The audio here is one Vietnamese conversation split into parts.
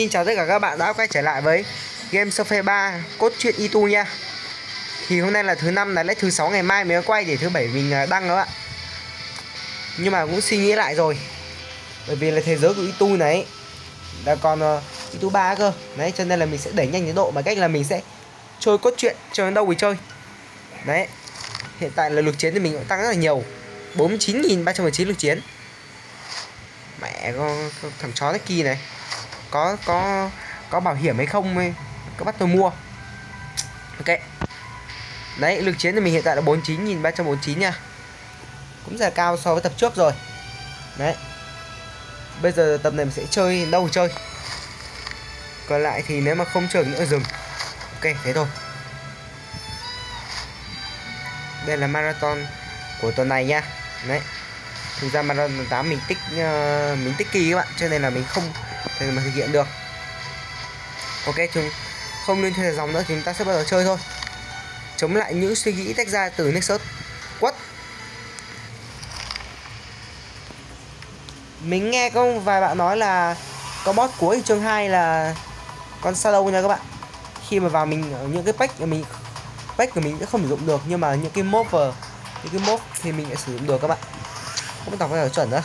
Xin chào tất cả các bạn đã quay trở lại với Game Sophie 3 Cốt truyện Itu nha. Thì hôm nay là thứ năm là lẽ thứ sáu ngày mai mới quay để thứ bảy mình à, đăng các bạn Nhưng mà cũng suy nghĩ lại rồi Bởi vì là thế giới của Itu này Đã còn uh, Itu 3 cơ. Đấy cho nên là mình sẽ đẩy nhanh tiến độ bằng cách là mình sẽ Chơi cốt truyện chơi đến đâu thì chơi. Đấy Hiện tại là lực chiến thì mình cũng tăng rất là nhiều 49.319 lực chiến. Mẹ con, thằng chó cái kia này có có có bảo hiểm hay không ấy có bắt tôi mua. Ok. Đấy lực chiến thì mình hiện tại là 49.349 nha. Cũng rất là cao so với tập trước rồi. Đấy. Bây giờ tập này mình sẽ chơi đâu chơi. Còn lại thì nếu mà không chơi nữa dừng ok thế thôi. Đây là marathon của tuần này nha. Đấy. Thực ra marathon 8 mình tích uh, mình tích kỳ các bạn cho nên là mình không thì mà thực hiện được. Ok, chúng không nên theo dòng nữa chúng ta sẽ bắt đầu chơi thôi. Chống lại những suy nghĩ tách ra từ Nexus. Quất. Mình nghe có vài bạn nói là có boss cuối chương 2 là con Shadow nha các bạn. Khi mà vào mình ở những cái pack mình, pack của mình sẽ không sử dụng được, nhưng mà những cái move, những cái move thì mình sẽ sử dụng được các bạn. Không đọc cái chuẩn nữa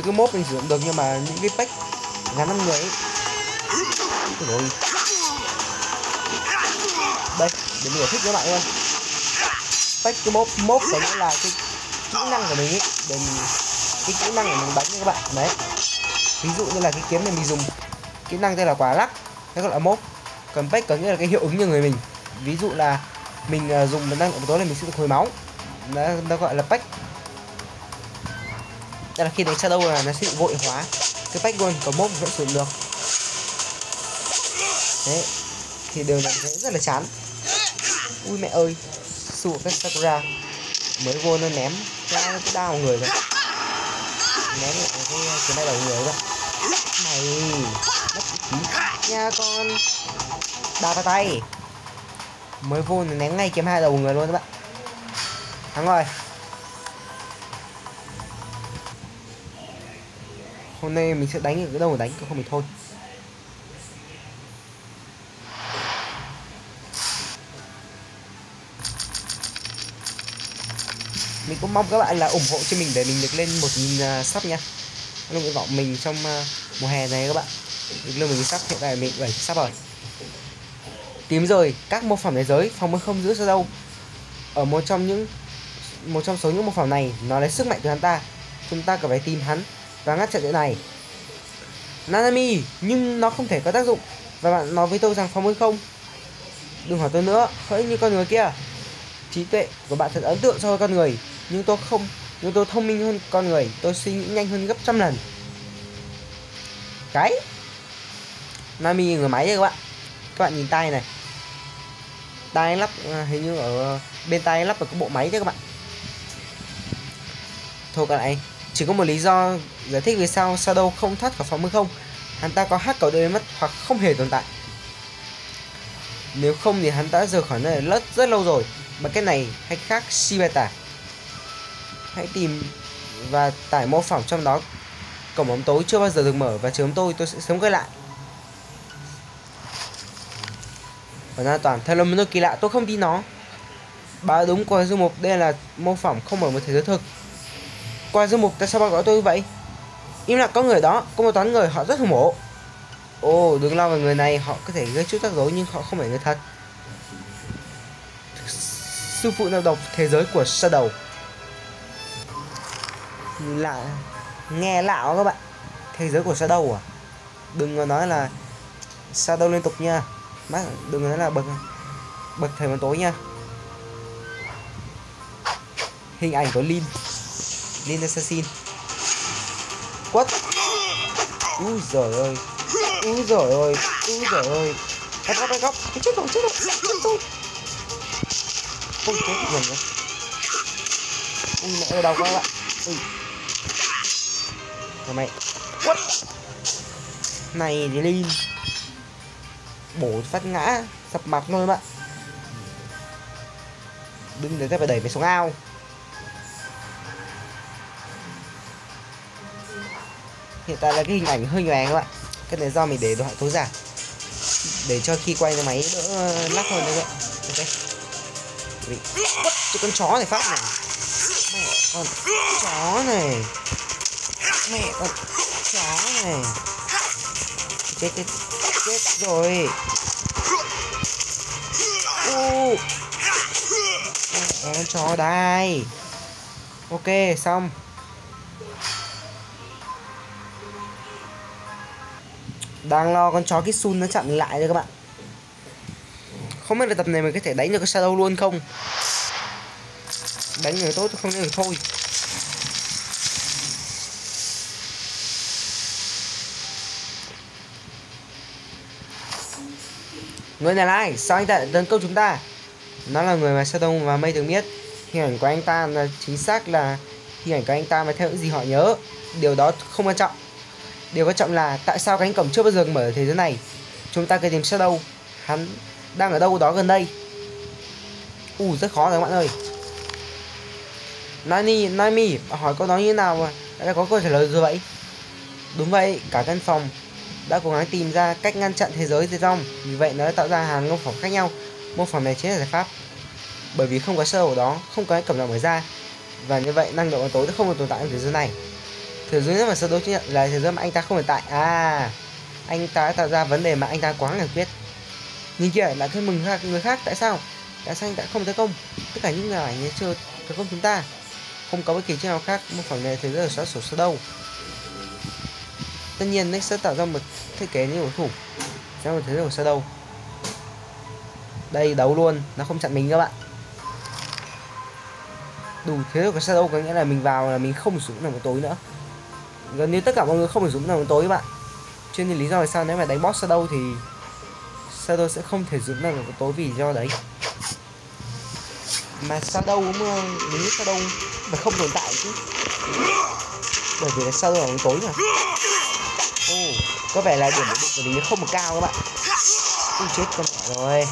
những cái mốt mình sử dụng được nhưng mà những cái pack ngắn năm người ấy. Rồi. Đây để mình giải thích với bạn luôn pack cái mốt mốt có nghĩa là cái kỹ năng của mình ấy để mình cái kỹ năng của mình bắn nha các bạn. Đấy. Ví dụ như là cái kiếm này mình dùng. Kỹ năng tên là quả lắc cái gọi là mốt. Còn pack có nghĩa là cái hiệu ứng như người mình. Ví dụ là mình à, dùng năng lượng tối này mình sẽ được hồi máu. Nó, nó gọi là pack đây là khi đánh shadow là nó sẽ bị vội hóa. Cái pack luôn có mốc vẫn sử dụng được. Đấy. Thì đều này thấy rất là chán. Ui mẹ ơi. Sụ cái sakura. Mới vô nó ném. Ra cái đao người rồi ném lại cái cái này đầu người rồi này mất ý nha con. Đá vào tay. Mới vô nó ném ngay kiếm hai đầu người luôn các bạn. Thắng rồi. Hôm nay mình sẽ đánh ở cái đâu mà đánh không thì thôi. Mình cũng mong các bạn là ủng hộ cho mình để mình được lên một à, nghìn uh, nha. Luôn nguyện vọng mình trong uh, mùa hè này các bạn. Được lên mình sắp hiện tại mình bảy sắp rồi. Tím rồi các mô phỏng thế giới phòng mới không giữ sao đâu. Ở một trong những một trong số những mô phỏng này nó lấy sức mạnh từ hắn ta. Chúng ta cần phải tìm hắn và ngắt trận trận này. Nanami, nhưng nó không thể có tác dụng. Và bạn nói với tôi rằng phòng hay không? Đừng hỏi tôi nữa, hỡi như con người kia. Trí tuệ của bạn thật ấn tượng so với con người, nhưng tôi không, nhưng tôi thông minh hơn con người. Tôi suy nghĩ nhanh hơn gấp trăm lần. Cái? Nami người máy đây các bạn. Các bạn nhìn tay này. Tay lắp à, hình như ở bên tay lắp được cái bộ máy đấy các bạn. Thôi các bạn chỉ có một lý do giải thích vì sao Shadow không thoát khỏi phòng mưa không. Hắn ta có hát cầu đôi mất hoặc không hề tồn tại. Nếu không thì hắn ta rời khỏi nơi lất rất lâu rồi. Bằng cách này hay khác Shibata. Hãy tìm và tải mô phỏng trong đó cổng bóng tối chưa bao giờ được mở và chớm tôi tôi sẽ sớm quay lại. Còn an toàn Thật là kỳ lạ, tôi không tin nó. Báo đúng qua du mục, đây là mô phỏng không ở một thế giới thực qua danh mục, tại sao bạn gọi tôi vậy? Im lặng có người đó, có một toán người họ rất hùng hổ. Ồ, đừng lo về người này, họ có thể gây chút rắc rối nhưng họ không phải người thật. Sư phụ nào độc thế giới của sa đầu. lạ nghe lạ các bạn. Thế giới của sa đầu à? Đừng có nói là sa đầu liên tục nha. Bác, đừng nói là bậc bậc thầy bóng tối nha. Hình ảnh của Lin. Ninja Assassin. Quất Úi giời ơi. Úi giời ơi Úi giời ơi. Bắt góc bắt góc. Chết rồi chết rồi. Dạ, chết rồi. Không chết mình nữa Ui mẹ ơi đau quá các bạn Ui mày. Quất Này thì Lin Bổ phát ngã Sập mặt luôn các bạn. Đứng đấy, ta phải đẩy mày xuống ao. Hiện tại là cái hình ảnh hơi nhòe các bạn. Cái này do mình để đồ họa tối giản. Để cho khi quay cái máy đỡ lắc hơn đấy ạ ok. Mình quất cho con chó này phát này. Mẹ con. Chó này. Mẹ con. Chó này. Chết chết chết rồi. U con chó đây. Ok, xong. Đang lo con chó Kitsun nó chặn lại rồi các bạn. Không biết là tập này mình có thể đánh được cái Shadow luôn không? Đánh người tốt không được thôi. Người này là ai? Sao anh ta lại tấn công chúng ta? Nó là người mà Shadow và Mây thường biết. Hình ảnh của anh ta là chính xác là hình ảnh của anh ta mà theo những gì họ nhớ. Điều đó không quan trọng điều quan trọng là tại sao cánh cổng chưa bao giờ mở ở thế giới này? Chúng ta cần tìm Shadow hắn đang ở đâu đó gần đây? U uh, rất khó rồi các bạn ơi. Nani, Nami, hỏi câu đó như nào mà đã có câu trả lời rồi vậy? Đúng vậy cả căn phòng đã cố gắng tìm ra cách ngăn chặn thế giới từ rong vì vậy nó đã tạo ra hàng mô phỏng khác nhau. Mô phỏng này chính là giải pháp. Bởi vì không có sơ ở đó không có cái cổng nào mở ra. Và như vậy năng lượng tối sẽ không còn tồn tại trong thế giới này thế giới mà sơ đối chứng nhận là thế giới mà anh ta không tồn tại. À anh ta tạo ra vấn đề mà anh ta quá giải quyết nhìn kia lại thêm mừng khác, người khác, tại sao? Tại sao anh ta không tấn công? Tất cả những người ảnh chưa tấn công chúng ta. Không có bất kỳ chiếc nào khác, một khoảng này thế giới xóa sổ sơ đâu. Tất nhiên Nick sẽ tạo ra một thiết kế như đối thủ. Sẽ một thế giới sơ đâu. Đây, đấu luôn. Nó không chặn mình các bạn. Đủ thế giới của Shadow có nghĩa là mình vào là mình không sử dụng một tối nữa gần như tất cả mọi người không sử dụng nào tối các bạn. Cho nên lý do là sao nếu mà đánh boss Shadow thì Shadow sẽ không thể dùng nào tối vì do đấy. Mà Shadow cũng lý Shadow mà không tồn tại chứ. Bởi vì là Shadow là tối mà. Oh, có vẻ là điểm ổn định của mình không một cao các bạn. Ui chết con mẹ rồi.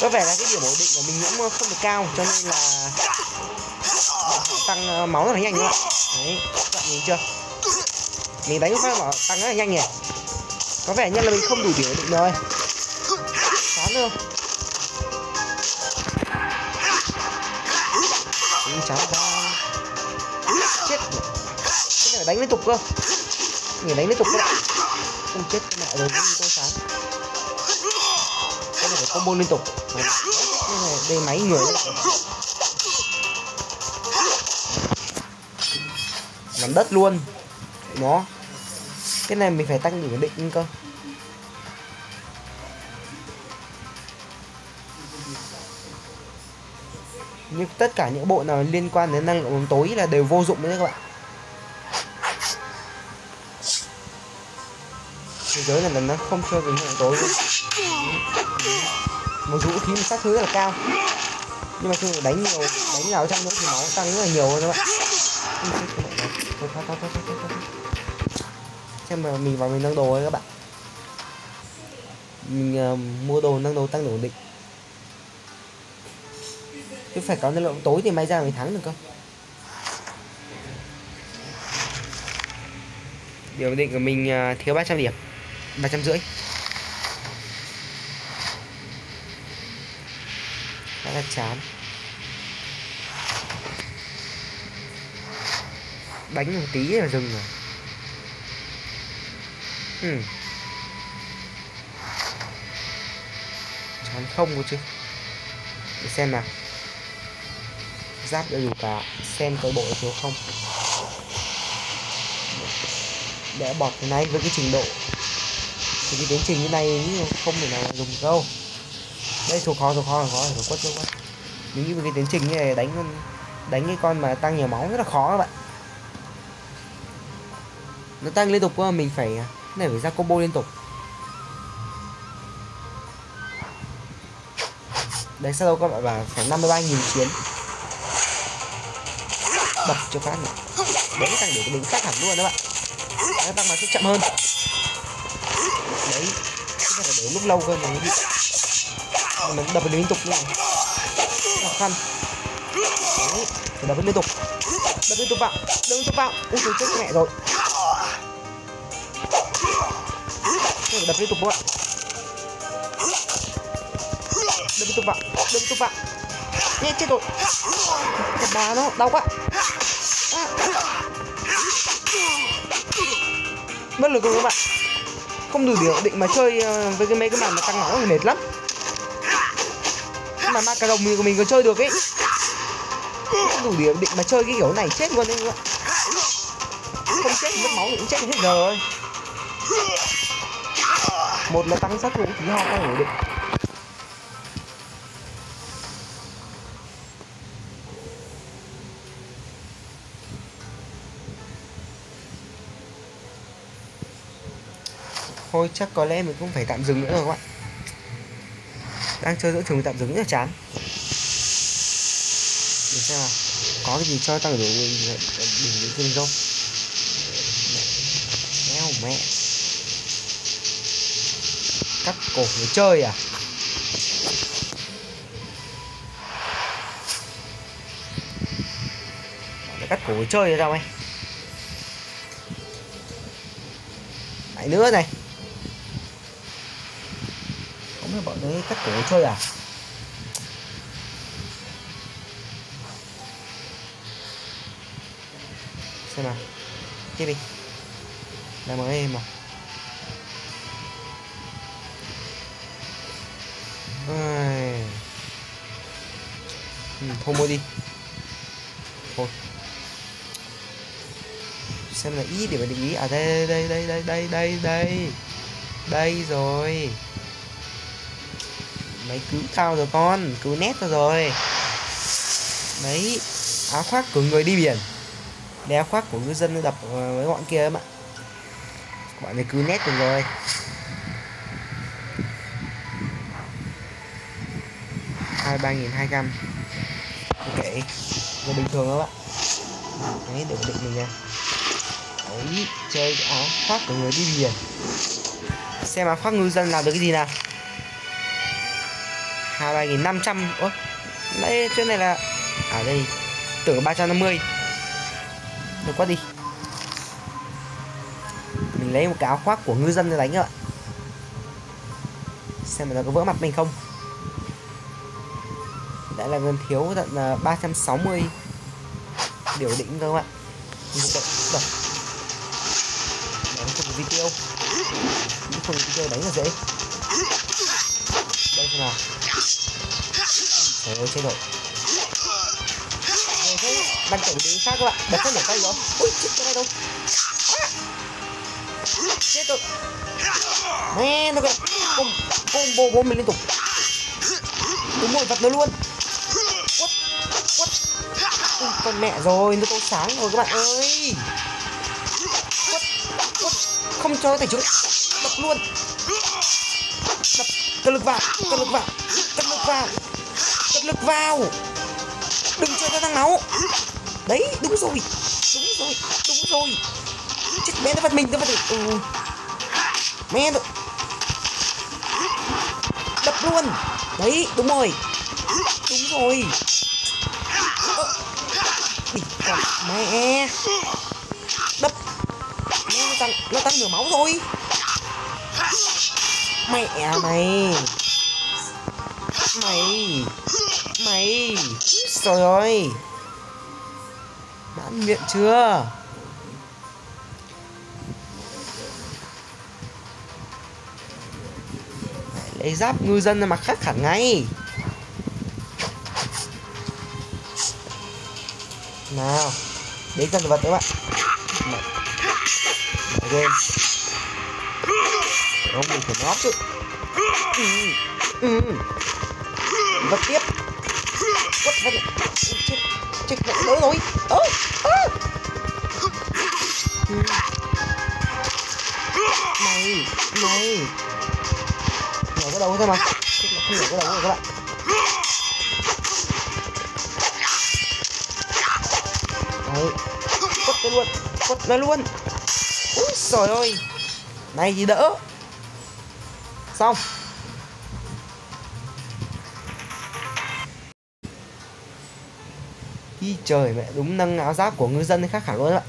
Có vẻ là cái điểm ổn định của mình cũng không được cao cho nên là tăng máu rất là nhanh các bạn. Đấy nhìn chưa? Mình đánh phát bảo tăng rất là nhanh nhỉ? Có vẻ như là mình không đủ điểm định rồi. Chán luôn. Mình chán ra chết cái này đánh liên tục cơ. Mình đánh liên tục cơ không chết cái mẹ rồi như tôi sáng cái này phải combo liên tục. Đây này, đây máy người đấy làm đất luôn. Nó cái này mình phải tăng điểm định cơ. Nhưng tất cả những bộ nào liên quan đến năng lượng tối là đều vô dụng đấy các bạn. Thế giới này là nó không chơi với năng tối. Luôn một vũ khí sát thương rất là cao. Nhưng mà khi đánh nhiều, đánh nào trong nữa thì máu tăng rất là nhiều luôn các bạn thôi thôi thôi thôi thôi thôi xem mà mình vào mình nâng đồ ấy các bạn. Mình uh, mua đồ nâng đồ tăng ổn định. Chứ phải có năng lượng tối thì may ra mình thắng được cơ. Điều định của mình uh, thiếu 300 điểm ba trăm rưỡi. Khá là chán. Đánh một tí là dừng rồi. Ừ. chán không có chứ. Để xem nào. Giáp đầy đủ cả, xem coi bộ thiếu không. Để bọt cái này với cái trình độ. Thì cái tiến trình như này không thể nào dùng đâu. Đây, thuộc khó thuộc khó khó thuộc quất luôn quất nếu như cái tiến trình như này đánh đánh cái con mà tăng nhiều máu rất là khó các bạn nó tăng liên tục quá, mình phải, này, phải ra combo liên tục. Đấy sao đâu các bạn bảo phải 53.000 chiến. Bật cho phát này. Đấy tăng để cái đỉnh phát hẳn luôn đó bạn. Nó tăng mà sẽ chậm hơn. Đấy, chúng này phải để lúc lâu cơ mà. Bị mình đập liên tục luôn. Khó khăn. Đấy, phải đập liên tục. Đập liên tục vào đập liên tục vào. Ui, chết mẹ rồi. Phải đập liên tục các bạn. Đập liên tục vào đập liên tục chết rồi. Cái bà nó đau quá. Mất lực rồi các bạn. Không đủ điều định mà chơi ờ, với cái mấy cái màn mà tăng máu thì mệt lắm. Mà ma cà rồng của mình còn chơi được ấy. Không đủ điểm định mà chơi cái kiểu này chết luôn đấy các bạn. Không chết mất máu thì cũng chết hết giờ rồi một là tăng sát thương khí ho không ổn định thôi chắc có lẽ mình cũng phải tạm dừng nữa rồi các bạn đang chơi giữa trường tạm dừng rất là chán để xem nào có cái gì cho tăng đủ đỉnh đỉnh cho không méo mẹ cắt cổ người chơi à? Để cắt cổ người chơi ra mày. Lại nữa này. Không biết bọn đấy cắt cổ người chơi à? Xem nào. Tiếp đi. Làm mới em mà. Thôi, mua đi. Thôi. Xem là ý để mà định ý. À đây đây đây đây đây đây đây đây. Rồi. Mày cứu tao rồi con, cứu nét tao rồi. Đấy, áo khoác của người đi biển. Đeo khoác của ngư dân đập ờ, với bọn kia em ạ. Bọn này cứ nét được rồi. Hai ba nghìn hai trăm ok là bình thường các bạn. Đấy để định mình nha. Đấy chơi áo khoác của người đi biển xem áo khoác ngư dân làm được cái gì nào. Hai ba nghìn năm trăm ôi đây chỗ này là ở à, đây tưởng ba trăm năm mươi. Được quá đi. Mình lấy một cái áo khoác của ngư dân để đánh các bạn xem là nó có vỡ mặt mình không đã là gần thiếu tận 360 điều đỉnh cơ các bạn như vậy rồi đánh phần video những phần video đánh là dễ đây thế nào trời ơi chết rồi đang cảnh đến khác các bạn bật hết nổ tay rồi ui chết cái này đâu chết rồi nè nó kìa com combo bom mình liên tục đúng rồi vật nó luôn con mẹ rồi, nó câu sáng rồi các bạn ơi. Quất quất, không cho thể chúng đập luôn. Đập, cất lực vào, cất lực vào, cất lực vào, cất lực vào. Đừng cho nó đang máu. Đấy, đúng rồi đúng rồi đúng rồi. Chết mẹ nó vật mình nó vật mình ừ. mẹ nó đập luôn. Đấy, đúng rồi đúng rồi. Mẹ. Đập mẹ, nó tăng nó tăng nửa máu rồi mẹ, mày. Mày. Mày. Rồi ơi. Mãn miệng chưa? Lấy giáp ngư dân mặc khác hẳn ngay. Nào đấy cần vật các bạn. Mở, game. Không mình phải nóp chứ ừ. Ừ. vật tiếp. Quất vật chết chết đỡ rồi. Ơ à. mày mày. Nhảy cái đầu thôi mà. Không nhảy cái đầu rồi các bạn. Luôn. Quất nó luôn. Úi trời ơi. Này thì đỡ. Xong. Ý trời mẹ, đúng nâng áo giáp của ngư dân khác hẳn luôn ạ.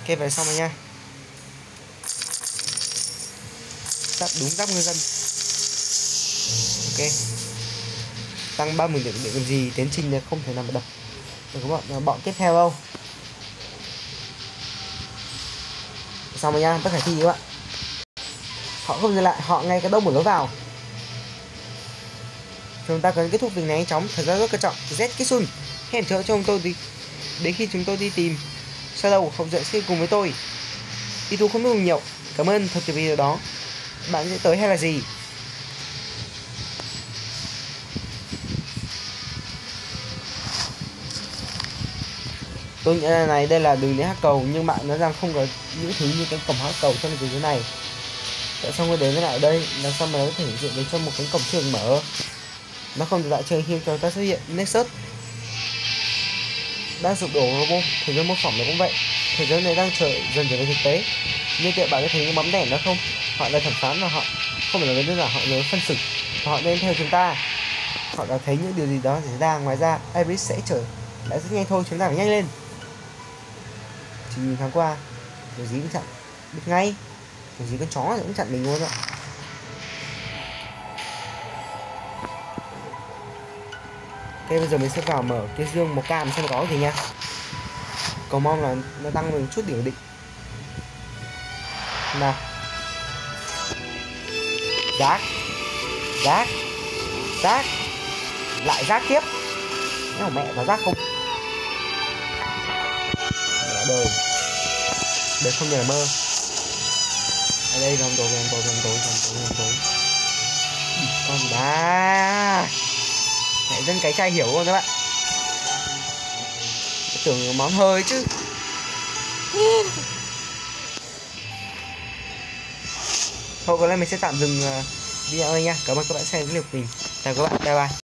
Ok, về xong rồi nha. Giáp đúng giáp ngư dân. Ok. Tăng 30 điểm để làm gì tiến trình là không thể nào mà đập được các bọn ờ, bọn tiếp theo đâu? Xong rồi nha bất khả thi các bạn. Họ không dừng lại, họ ngay cái đông một lối vào. Chúng ta cần kết thúc việc này nhanh chóng thời gian rất quan trọng. Z kisun hẹn chờ cho chúng tôi đi. Đến khi chúng tôi đi tìm, sau đầu học dạy sẽ cùng với tôi. Đi tôi không biết nhiều. Cảm ơn thật tuyệt vời đó. Bạn sẽ tới hay là gì? Tôi nghĩ là này, đây là đường đến hắc cầu, nhưng bạn nói rằng không có những thứ như cái cổng hắc cầu trong cái thế này. Tại sao mới đến với lại đây? Làm sao mà nó có thể hiện đến cho một cánh cổng trường mở? Nó không được lại trường khi cho ta xuất hiện. Nexus. Đang sụp đổ robot, thế giới mô phỏng nó cũng vậy. Thế giới này đang trở dần trở về thực tế. Như tiện bạn có thấy những bóng đèn đó không? Họ là thẩm phán và họ, không phải là đơn giản, họ nhớ phân xử. Và họ nên theo chúng ta. Họ đã thấy những điều gì đó xảy ra. Ngoài ra, Iris sẽ trở lại rất nhanh thôi, chúng ta phải nhanh lên chỉ nhìn tháng qua, kiểu gì cũng chặn. Biết ngay, kiểu gì con chó thì cũng chặn mình luôn ạ. Ok, bây giờ mình sẽ vào mở cái dương một cam xem có gì nha. Cầu mong là nó tăng được chút điểm định. Nào. Rác. Rác. Rác. Lại rác tiếp. Nếu mẹ, có rác không? Mẹ đời Đời không nhờ mơ. Ở đây vòng tối vòng tối vòng tối vòng tối vòng tối. Con ba Mẹ dân cái chai hiểu luôn các bạn. Tưởng món hơi chứ. Thôi có lẽ mình sẽ tạm dừng video đây nha. Cảm ơn các bạn xem clip mình. Chào các bạn, bye bye